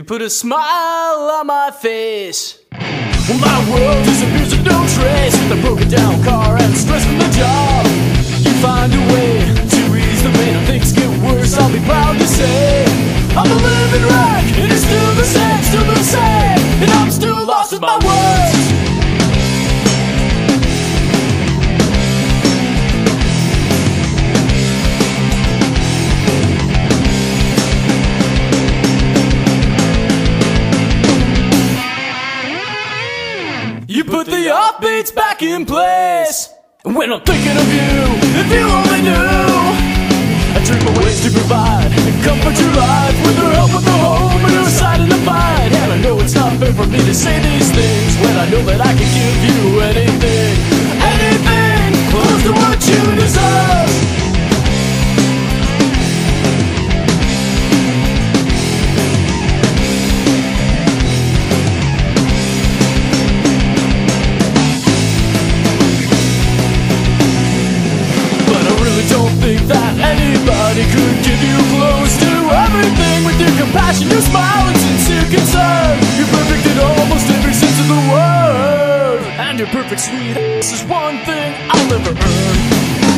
You put a smile on my face. Well, my world disappears with no trace. With a broken down car and stress from the job. You find a way to ease the pain. If things get worse, I'll be proud to say I'm a living wreck, and it's still the same, still the same, put the offbeats back in place. When I'm thinking of you, if you only knew, I dream of ways to provide and comfort your life with the help of the home and your side in the fight. And I know it's not fair for me to say these think that anybody could give you close to everything with your compassion, your smile, and sincere concern. You're perfect in almost every sense of the word. And your perfect sweet ass is one thing I'll never earn.